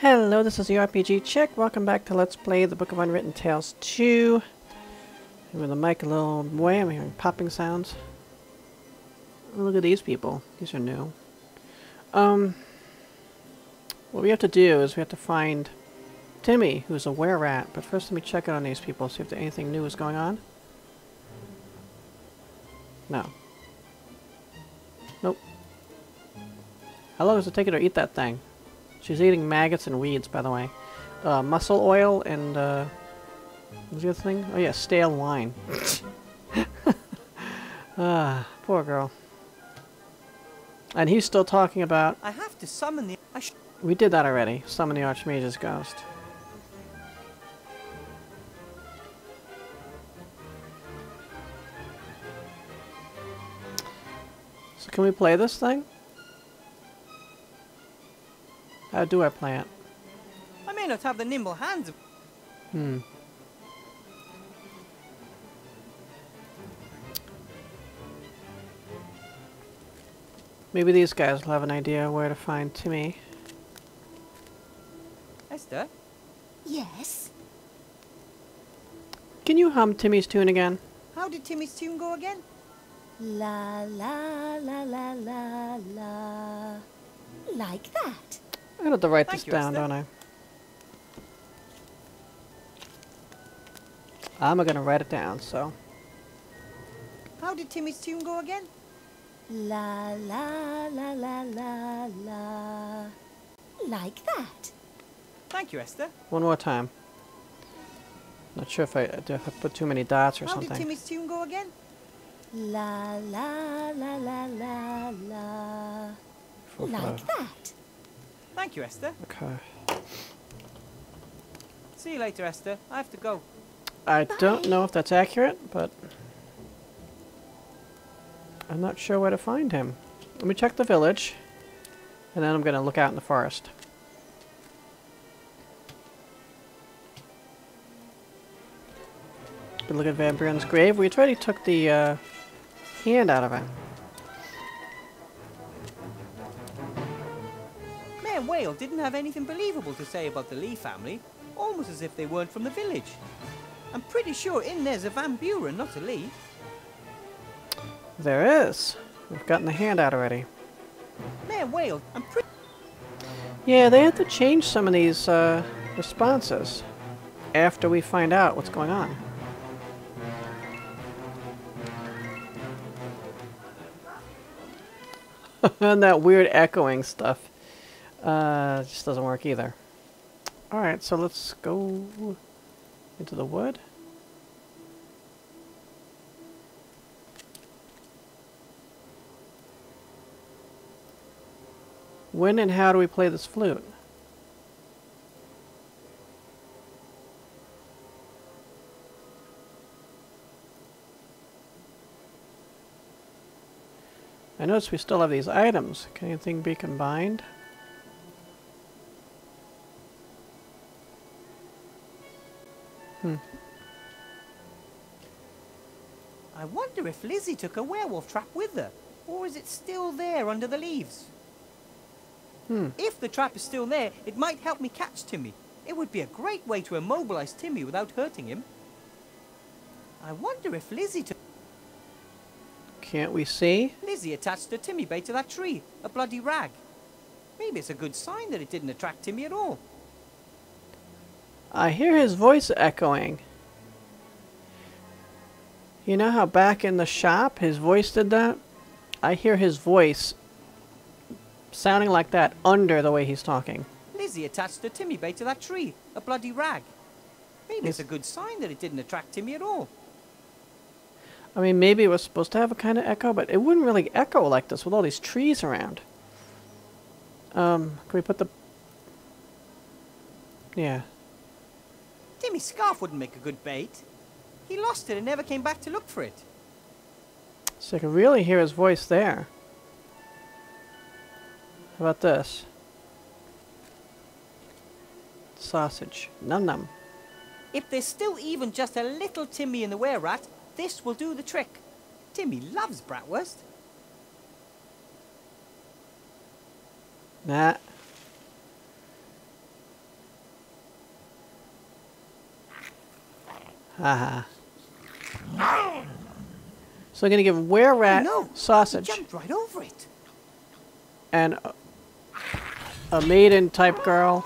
Hello, this is the RPG Chick. Welcome back to Let's Play the Book of Unwritten Tales 2. With the mic a little way, I'm hearing popping sounds. Look at these people. These are new. Um, what we have to do is we have to find Timmy, who's a were-rat. But first let me check out on these people, see if anything new is going on. No. Nope. How long does it take her to eat that thing? She's eating maggots and weeds, by the way. Uh, muscle oil and, uh... What's the other thing? Oh yeah, stale wine. ah, poor girl. And he's still talking about... I have to summon the... We did that already. Summon the Archmage's ghost. So can we play this thing? How do I play it? I may not have the nimble hands. Hmm. Maybe these guys will have an idea where to find Timmy. Esther, Yes? Can you hum Timmy's tune again? how did Timmy's tune go again? La la la la la la. Like that. I have to write Thank this you, down, Esther. don't I? I'm gonna write it down, so. How did Timmy's tune go again? La la la la la la. Like that. Thank you, Esther. One more time. Not sure if I, if I put too many dots or How something. How did Timmy's tune go again? La la la la la la. For- for- Like that. Thank you, Esther. Okay. See you later, Esther. I have to go. I don't know if that's accurate, but I'm not sure where to find him. Let me check the village, and then I'm going to look out in the forest. Good look at Van Buren's grave. We already took the uh, hand out of it. Mayor Whale didn't have anything believable to say about the Lee family, almost as if they weren't from the village. I'm pretty sure in there's a Van Buren, not a Lee. There is. We've gotten the hand out already. Man, Whale, I'm pretty... Yeah, they have to change some of these uh, responses after we find out what's going on. and that weird echoing stuff uh, just doesn't work either. Alright, so let's go into the wood. When and how do we play this flute? I notice we still have these items. Can anything be combined? Hmm. I wonder if Lizzie took a werewolf trap with her, or is it still there under the leaves? Hmm. If the trap is still there, it might help me catch Timmy. It would be a great way to immobilize Timmy without hurting him. I wonder if Lizzie took... Can't we see? Lizzie attached her Timmy bait to that tree, a bloody rag. Maybe it's a good sign that it didn't attract Timmy at all. I hear his voice echoing. You know how back in the shop his voice did that? I hear his voice sounding like that under the way he's talking. Lizzie attached her Timmy bait to that tree, a bloody rag. Maybe it's a good sign that it didn't attract Timmy at all. I mean, maybe it was supposed to have a kind of echo, but it wouldn't really echo like this with all these trees around. Um, can we put the... Yeah. Timmy's scarf wouldn't make a good bait. He lost it and never came back to look for it. So I can really hear his voice there. How about this? Sausage. Num num. If there's still even just a little Timmy in the were rat, this will do the trick. Timmy loves bratwurst. Nah. Haha. So I'm gonna give Were Rat oh, no. sausage He jumped right over it. and a, a maiden type girl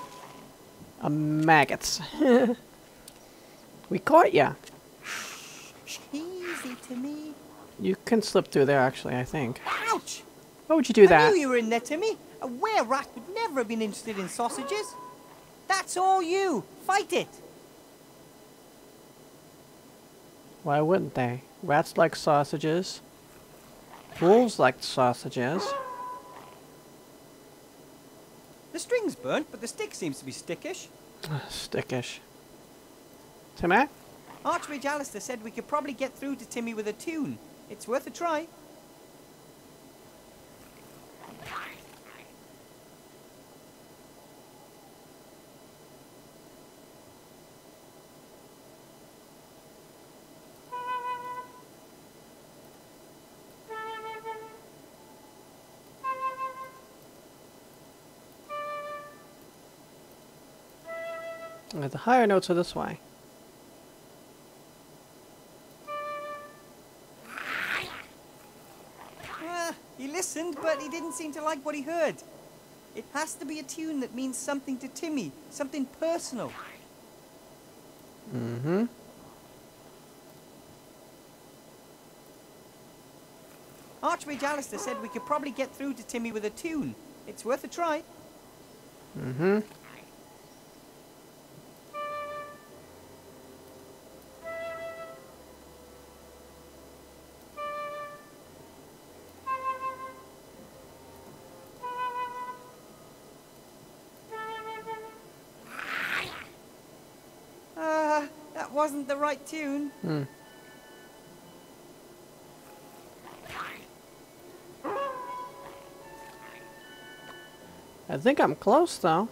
a maggots. we caught ya. Easy to me. You can slip through there, actually. I think. Ouch! Why would you do I that? I knew you were in there, Timmy. A were rat would never have been interested in sausages. That's all you. Fight it. Why wouldn't they? Rats like sausages. Wolves like sausages. The string's burnt, but the stick seems to be stickish. Stickish. Timmy? Archmage Alistair said we could probably get through to Timmy with a tune. It's worth a try. The higher notes are this way. Ah, he listened, but he didn't seem to like what he heard. It has to be a tune that means something to Timmy, something personal. Mm-hmm. Archmage Alistair said we could probably get through to Timmy with a tune. It's worth a try. Mm-hmm. Wasn't the right tune. Hmm. I think I'm close, though.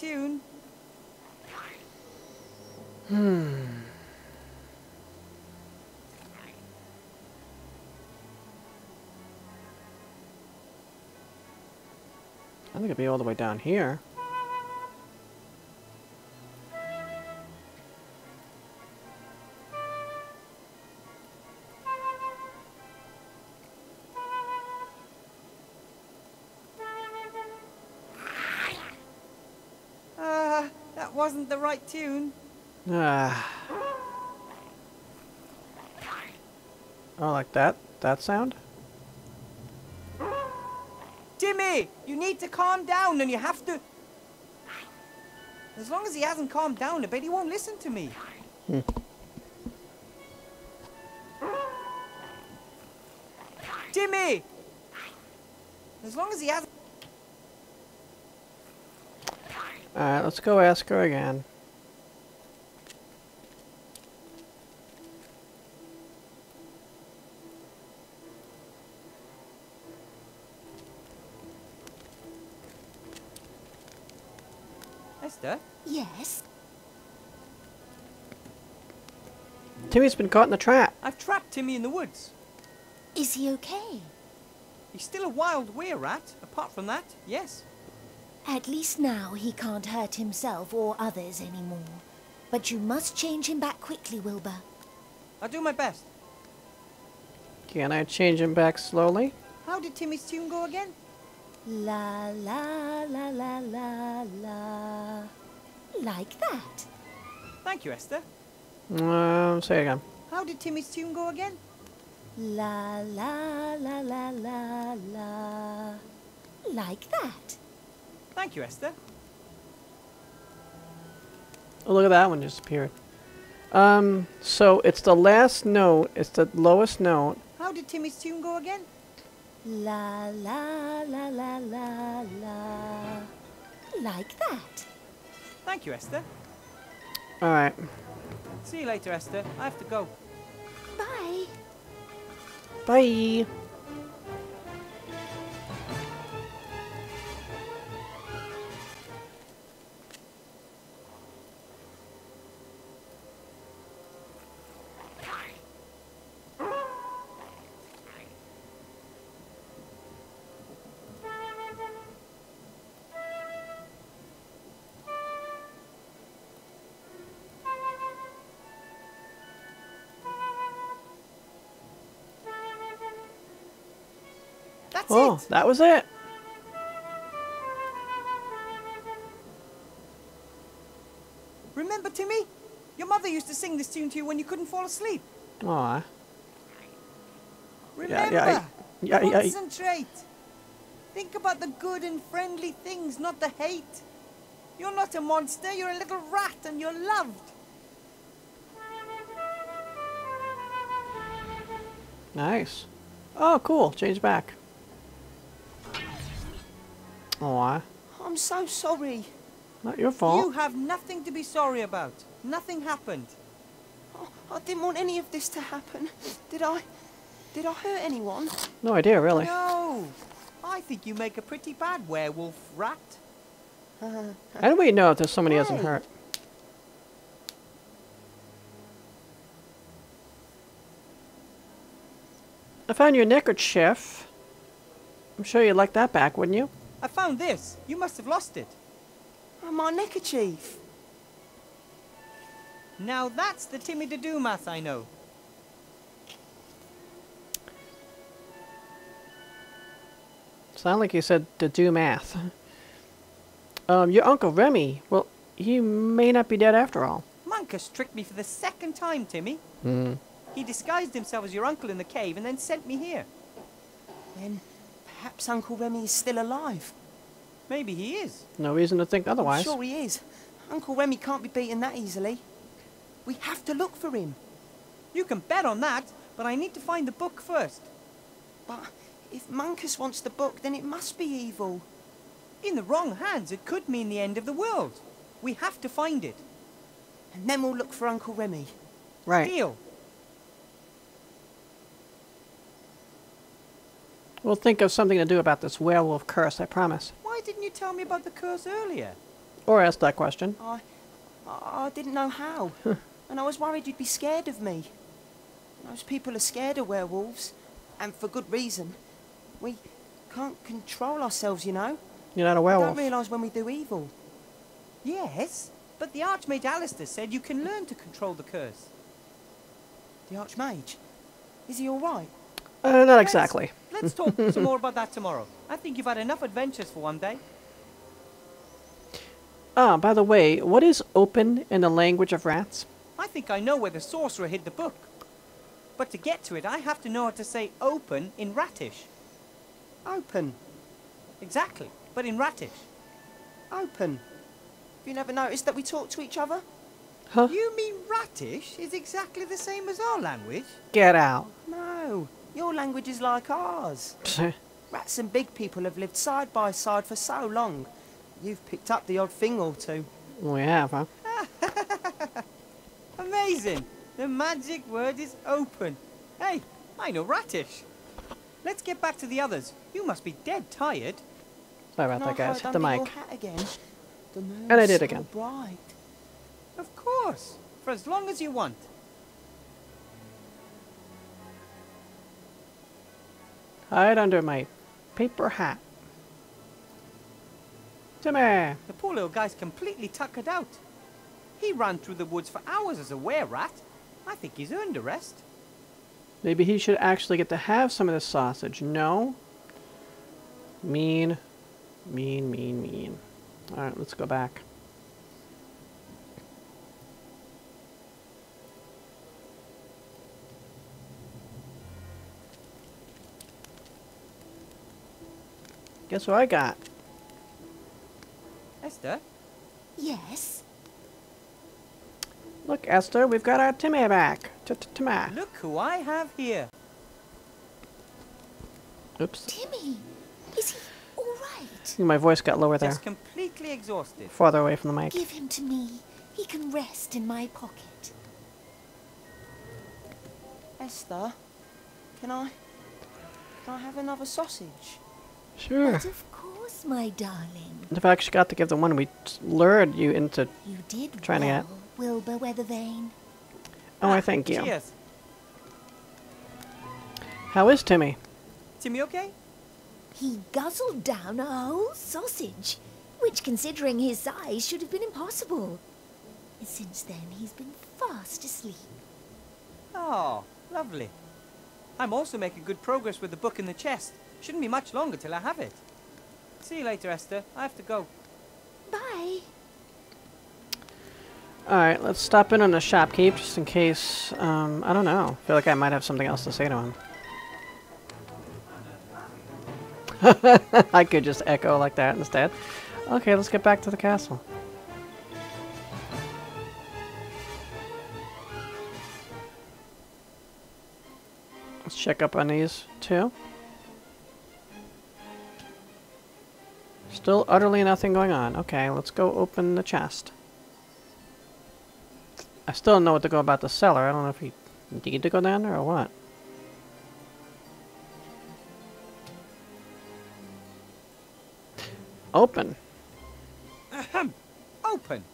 Tune. Hmm. I think it'd be all the way down here. Tune. Ah. Oh, like that? That sound? Jimmy, you need to calm down and you have to... As long as he hasn't calmed down a bit, he won't listen to me. Jimmy! As long as he hasn't... Alright, let's go ask her again. Esther, Yes? Timmy's been caught in the trap. I've trapped Timmy in the woods. Is he okay? He's still a wild were-rat. Apart from that, yes. At least now he can't hurt himself or others anymore. But you must change him back quickly, Wilbur. I'll do my best. Can I change him back slowly? How did Timmy's tune go again? La la la la la la. Like that. Thank you, Esther. Um, say it again. How did Timmy's tune go again? La la la la la la. Like that. Thank you, Esther. Oh, look at that one just appeared. Um, so it's the last note. It's the lowest note. How did Timmy's tune go again? La la la la la la. Like that. Thank you, Esther. Alright. See you later, Esther. I have to go. Bye. Bye. That's Oh, it. that was it. Remember, Timmy? Your mother used to sing this tune to you when you couldn't fall asleep. Aw. Remember? yeah, yeah, yeah, Concentrate. Think about the good and friendly things, not the hate. You're not a monster, you're a little rat and you're loved. Nice. Oh, cool. Change back. Aw. I'm so sorry. Not your fault. You have nothing to be sorry about. Nothing happened. Oh, I didn't want any of this to happen. Did I? Did I hurt anyone? No idea, really. No. I think you make a pretty bad werewolf rat. How do we know if there's somebody hasn't hurt? I found your neckerchief. I'm sure you'd like that back, wouldn't you? I found this. You must have lost it. oh, my neckerchief. Now that's the Timmy to do math I know. Sound like you said to do math. Um, your Uncle Remy, well, he may not be dead after all. Munkus tricked me for the second time, Timmy. Hmm. He disguised himself as your uncle in the cave and then sent me here. Then perhaps Uncle Remy is still alive. Maybe he is. No reason to think I'm otherwise. sure he is. Uncle Remy can't be beaten that easily. We have to look for him. You can bet on that, but I need to find the book first. But if Munkus wants the book, then it must be evil. In the wrong hands, it could mean the end of the world. We have to find it. And then we'll look for Uncle Remy. Right. Deal. We'll think of something to do about this werewolf curse, I promise. Why didn't you tell me about the curse earlier? Or ask that question. I, I, didn't know how. and I was worried you'd be scared of me. Most people are scared of werewolves. And for good reason. We can't control ourselves, you know. You're not a We don't realise when we do evil. Yes, but the Archmage Alistair said you can learn to control the curse. The Archmage. Is he alright? Uh, not exactly. Let's talk some more about that tomorrow. I think you've had enough adventures for one day. Ah, by the way, what is open in the language of rats? I think I know where the sorcerer hid the book. But to get to it, I have to know how to say open in Ratish. Open. Exactly, but in Ratish. Open. Have you never noticed that we talk to each other? Huh? You mean Ratish is exactly the same as our language? Get out. No. Your language is like ours. Rats and big people have lived side by side for so long. You've picked up the odd thing or two. we have, huh? Amazing! The magic word is open. Hey, I know Ratish. Let's get back to the others. You must be dead tired. Sorry about that, guys. Hit the mic. again. The And I did so again. Bright. Of course, for as long as you want. Hide under my paper hat. Timmy! The poor little guy's completely tuckered out. He ran through the woods for hours as a were-rat. I think he's earned a rest. Maybe he should actually get to have some of this sausage. No? Mean. Mean, mean, mean. Alright, let's go back. Guess what I got? Esther, Yes? Look, Esther, we've got our Timmy back. Timmy. look who I have here. Oops. Timmy, is he all right? My voice got lower there. Just completely exhausted. Farther away from the mic. Give him to me. He can rest in my pocket. Esther, can I... Can I have another sausage? Sure. But of course, my darling. I've actually got to give the one we lured you into. You did Trying to get- Wilbur Weathervane. Oh, I thank you. Cheers. How is Timmy? Timmy okay? He guzzled down a whole sausage, which, considering his size, should have been impossible. Since then, he's been fast asleep. Oh, lovely. I'm also making good progress with the book in the chest. Shouldn't be much longer till I have it. See you later, Esther. I have to go. Bye. Alright, let's stop in on the shopkeep just in case, um, I don't know. I feel like I might have something else to say to him. I could just echo like that instead. Okay, let's get back to the castle. Let's check up on these two. Still utterly nothing going on. Okay, let's go open the chest. I still don't know what to go about the cellar. I don't know if we need to go down there or what. Open. Ahem. Open.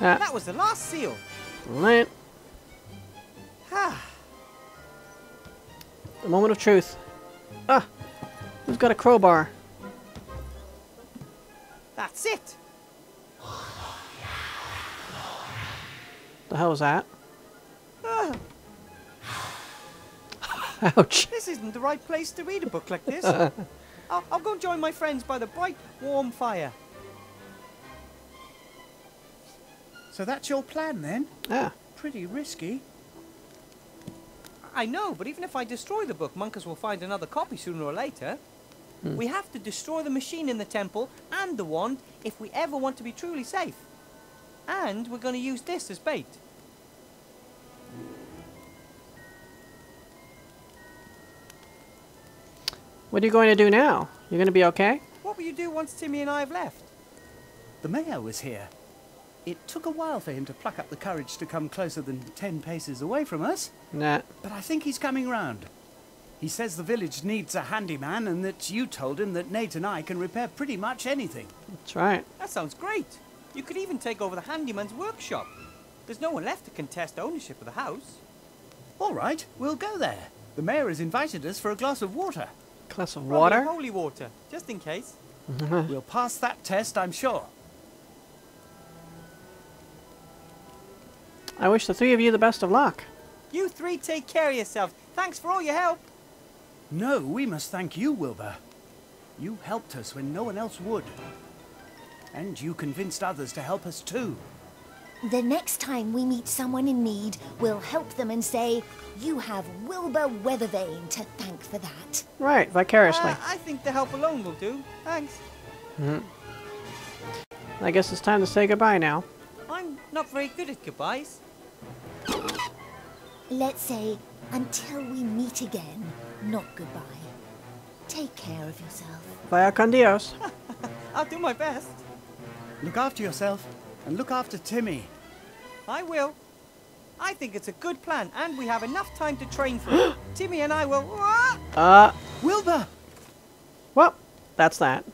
Ah, That was the last seal. right. Ah, The moment of truth. Ah! Who's got a crowbar? That's it. The hell was that? Ah, Ouch. this isn't the right place to read a book like this. I'll, I'll go and join my friends by the bright, warm fire. So that's your plan then? Ah, Pretty risky. I know, but even if I destroy the book, Munkus will find another copy sooner or later. Hmm. We have to destroy the machine in the temple and the wand if we ever want to be truly safe. And we're going to use this as bait. what are you going to do now? You're going to be okay? What will you do once Timmy and I have left? The mayor was here. It took a while for him to pluck up the courage to come closer than ten paces away from us, Nah. but I think he's coming round. He says the village needs a handyman and that you told him that Nate and I can repair pretty much anything. That's right. That sounds great. You could even take over the handyman's workshop. There's no one left to contest ownership of the house. All right, we'll go there. The mayor has invited us for a glass of water. Glass of Probably water? Holy water, just in case. We'll pass that test, I'm sure. I wish the three of you the best of luck. You three take care of yourselves. Thanks for all your help. No, we must thank you, Wilbur. You helped us when no one else would. And you convinced others to help us too. The next time we meet someone in need, we'll help them and say, You have Wilbur Weathervane to thank for that. Right, vicariously. Uh, I think the help alone will do. Thanks. Hmm. I guess it's time to say goodbye now. I'm not very good at goodbyes. Let's say, Until we meet again, not goodbye. Take care of yourself. Vaya con Dios. I'll do my best. Look after yourself and look after Timmy. I will. I think it's a good plan, and we have enough time to train for it. Timmy and I will. Uh, Wilbur! well, that's that.